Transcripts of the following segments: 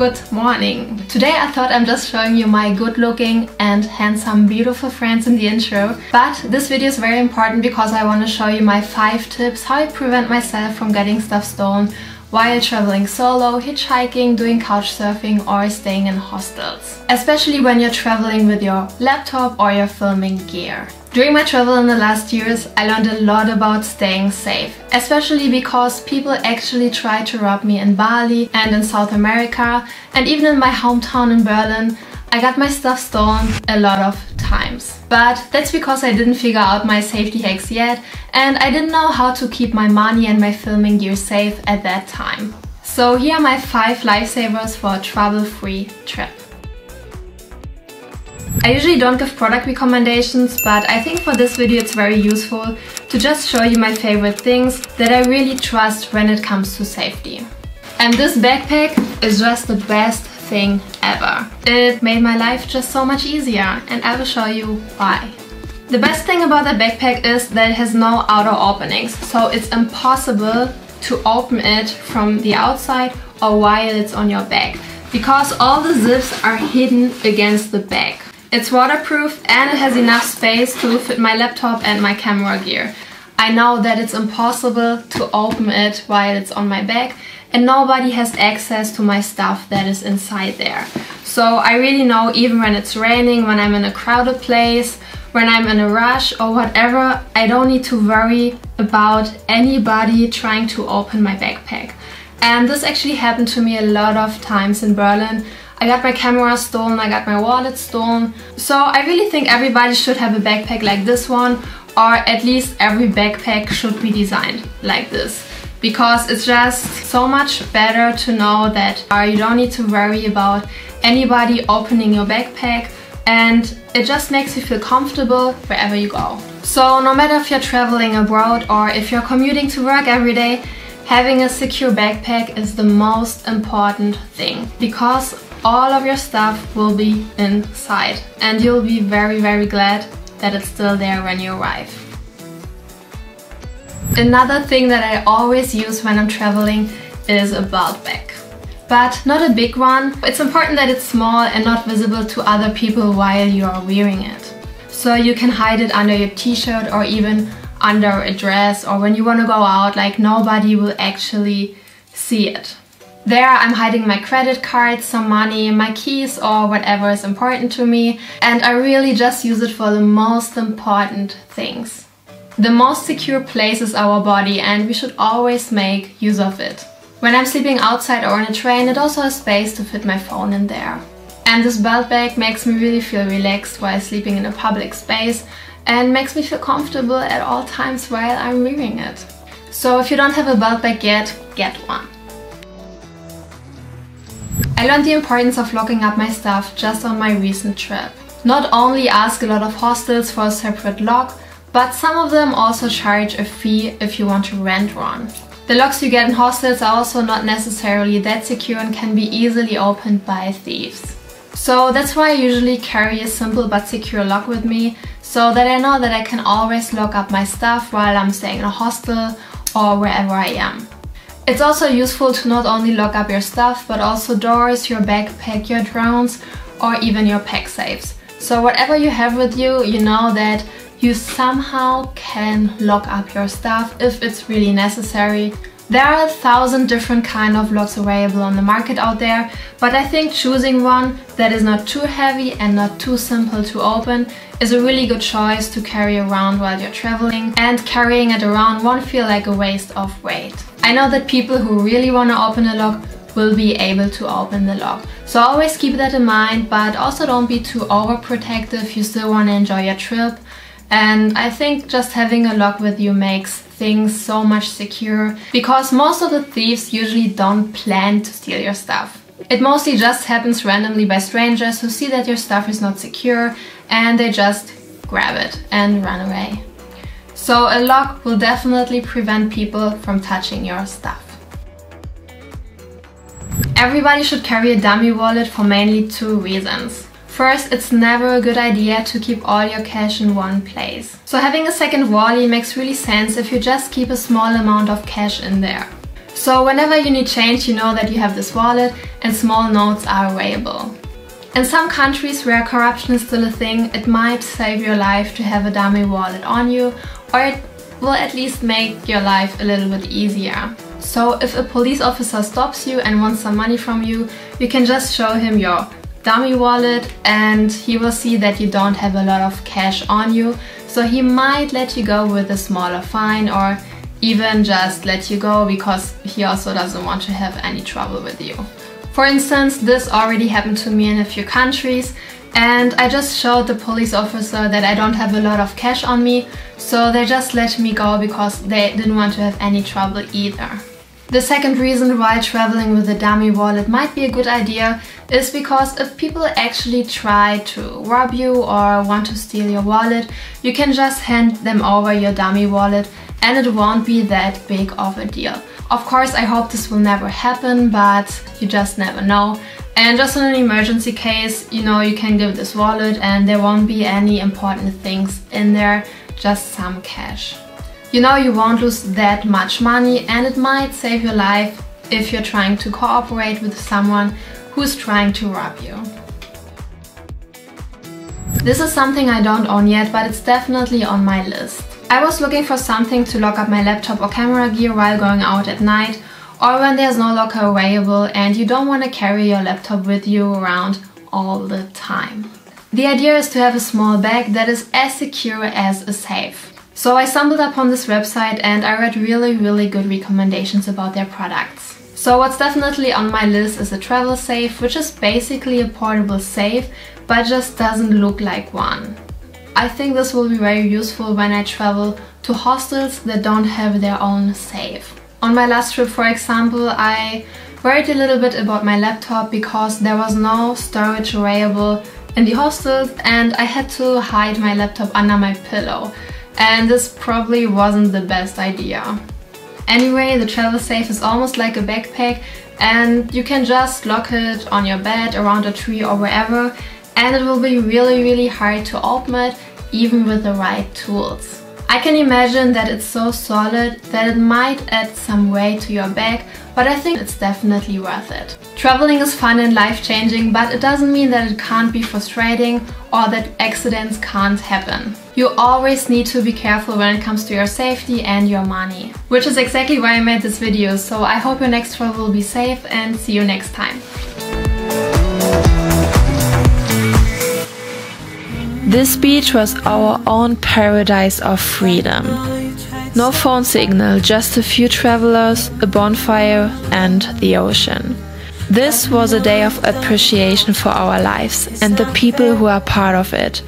Good morning! Today I thought I'm just showing you my good looking and handsome beautiful friends in the intro but this video is very important because I want to show you my 5 tips how I prevent myself from getting stuff stolen while traveling solo, hitchhiking, doing couch surfing or staying in hostels. Especially when you're traveling with your laptop or your filming gear. During my travel in the last years, I learned a lot about staying safe, especially because people actually tried to rob me in Bali and in South America, and even in my hometown in Berlin, I got my stuff stolen a lot of times. But that's because I didn't figure out my safety hacks yet, and I didn't know how to keep my money and my filming gear safe at that time. So here are my 5 lifesavers for a trouble-free trip. I usually don't give product recommendations, but I think for this video it's very useful to just show you my favorite things that I really trust when it comes to safety. And this backpack is just the best thing ever. It made my life just so much easier and I will show you why. The best thing about the backpack is that it has no outer openings, so it's impossible to open it from the outside or while it's on your back because all the zips are hidden against the back. It's waterproof and it has enough space to fit my laptop and my camera gear. I know that it's impossible to open it while it's on my back and nobody has access to my stuff that is inside there. So I really know even when it's raining, when I'm in a crowded place, when I'm in a rush or whatever, I don't need to worry about anybody trying to open my backpack. And this actually happened to me a lot of times in Berlin I got my camera stolen, I got my wallet stolen. So I really think everybody should have a backpack like this one or at least every backpack should be designed like this because it's just so much better to know that uh, you don't need to worry about anybody opening your backpack and it just makes you feel comfortable wherever you go. So no matter if you're traveling abroad or if you're commuting to work every day, having a secure backpack is the most important thing because all of your stuff will be inside and you'll be very very glad that it's still there when you arrive. Another thing that I always use when I'm traveling is a belt bag. But not a big one. It's important that it's small and not visible to other people while you are wearing it. So you can hide it under your t-shirt or even under a dress or when you want to go out like nobody will actually see it. There I'm hiding my credit cards, some money, my keys or whatever is important to me and I really just use it for the most important things. The most secure place is our body and we should always make use of it. When I'm sleeping outside or on a train it also has space to fit my phone in there. And this belt bag makes me really feel relaxed while sleeping in a public space and makes me feel comfortable at all times while I'm wearing it. So if you don't have a belt bag yet, get one. I learned the importance of locking up my stuff just on my recent trip. Not only ask a lot of hostels for a separate lock, but some of them also charge a fee if you want to rent one. The locks you get in hostels are also not necessarily that secure and can be easily opened by thieves. So that's why I usually carry a simple but secure lock with me, so that I know that I can always lock up my stuff while I'm staying in a hostel or wherever I am. It's also useful to not only lock up your stuff, but also doors, your backpack, your drones, or even your Pacsafes. So whatever you have with you, you know that you somehow can lock up your stuff if it's really necessary. There are a thousand different kind of locks available on the market out there, but I think choosing one that is not too heavy and not too simple to open is a really good choice to carry around while you're traveling and carrying it around won't feel like a waste of weight. I know that people who really want to open a lock will be able to open the lock. So always keep that in mind, but also don't be too overprotective. You still want to enjoy your trip. And I think just having a lock with you makes things so much secure because most of the thieves usually don't plan to steal your stuff. It mostly just happens randomly by strangers who see that your stuff is not secure and they just grab it and run away. So a lock will definitely prevent people from touching your stuff. Everybody should carry a dummy wallet for mainly two reasons. First, it's never a good idea to keep all your cash in one place. So having a second wallet makes really sense if you just keep a small amount of cash in there. So whenever you need change, you know that you have this wallet and small notes are available. In some countries where corruption is still a thing, it might save your life to have a dummy wallet on you, or it will at least make your life a little bit easier. So if a police officer stops you and wants some money from you, you can just show him your dummy wallet and he will see that you don't have a lot of cash on you. So he might let you go with a smaller fine or even just let you go because he also doesn't want to have any trouble with you. For instance, this already happened to me in a few countries and I just showed the police officer that I don't have a lot of cash on me, so they just let me go because they didn't want to have any trouble either. The second reason why traveling with a dummy wallet might be a good idea is because if people actually try to rob you or want to steal your wallet, you can just hand them over your dummy wallet and it won't be that big of a deal. Of course, I hope this will never happen, but you just never know. And just in an emergency case, you know, you can give this wallet and there won't be any important things in there, just some cash. You know you won't lose that much money and it might save your life if you're trying to cooperate with someone who's trying to rob you. This is something I don't own yet, but it's definitely on my list. I was looking for something to lock up my laptop or camera gear while going out at night or when there's no locker available and you don't want to carry your laptop with you around all the time. The idea is to have a small bag that is as secure as a safe. So I stumbled upon this website and I read really really good recommendations about their products. So what's definitely on my list is a travel safe, which is basically a portable safe, but just doesn't look like one. I think this will be very useful when I travel to hostels that don't have their own safe. On my last trip, for example, I worried a little bit about my laptop because there was no storage available in the hostel and I had to hide my laptop under my pillow and this probably wasn't the best idea. Anyway, the travel safe is almost like a backpack and you can just lock it on your bed, around a tree or wherever and it will be really really hard to open it even with the right tools. I can imagine that it's so solid that it might add some weight to your bag, but I think it's definitely worth it. Traveling is fun and life-changing, but it doesn't mean that it can't be frustrating or that accidents can't happen. You always need to be careful when it comes to your safety and your money. Which is exactly why I made this video, so I hope your next travel will be safe and see you next time. This beach was our own paradise of freedom. No phone signal, just a few travelers, a bonfire, and the ocean. This was a day of appreciation for our lives and the people who are part of it.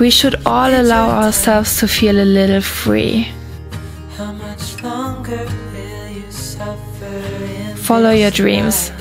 We should all allow ourselves to feel a little free. Follow your dreams.